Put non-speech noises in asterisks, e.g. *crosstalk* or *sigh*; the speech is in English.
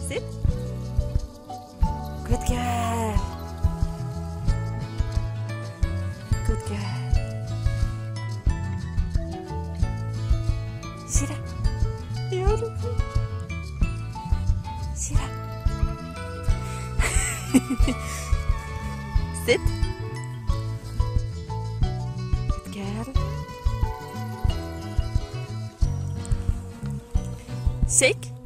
Sit. Good girl. Good girl. Sit up. Beautiful. Sit up. *laughs* sit. Good girl. Shake.